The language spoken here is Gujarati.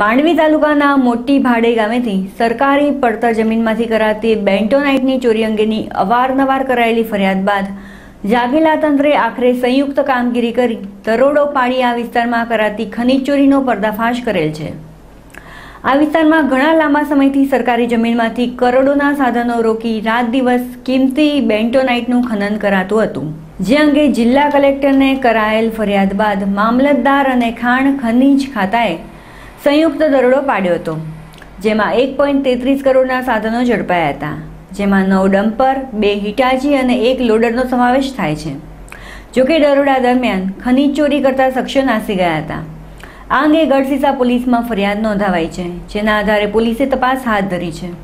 માંડવી તાલુકાના મોટી ભાડે ગામેથી સરકારી પડતર જમીનમાંથી કરાતી બેન્ટોનાઇટની ચોરી અંગેની અવારનવાર કરાયેલી ફરિયાદ બાદ જાગેલા તંત્રે આખરે સંયુક્ત કામગીરી કરી દરોડો પાડી આ વિસ્તારમાં કરાતી ખનીજ ચોરીનો પર્દાફાશ કરેલ છે. આ વિસ્તારમાં ઘણા લાંબા સમયથી સરકારી જમીનમાંથી કરોડોના સાધનો રોકી રાત દિવસ કિંમતી બેન્ટોનાઇટનું ખનન કરાતું હતું. જે અંગે જિલ્લા કલેક્ટરને કરાયેલ ફરિયાદ બાદ મામલતદાર અને ખાણ ખનીજ ખાતાએ સંયુક્ત દરોડો પાડ્યો હતો, જેમાં એક પોઈન્ટ તેત્રીસ કરોડના સાધનો ઝડપાયા હતા, જેમાં નવ ડમ્પર, બે હિટાચી અને એક લોડરનો સમાવેશ થાય છે. જોકે દરોડા દરમિયાન ખનીજ ચોરી કરતા શખ્સો નાસી ગયા હતા. આ અંગે ગઢસીસા પોલીસમાં ફરિયાદ નોંધાવાઈ છે, જેના આધારે પોલીસે તપાસ હાથ ધરી છે.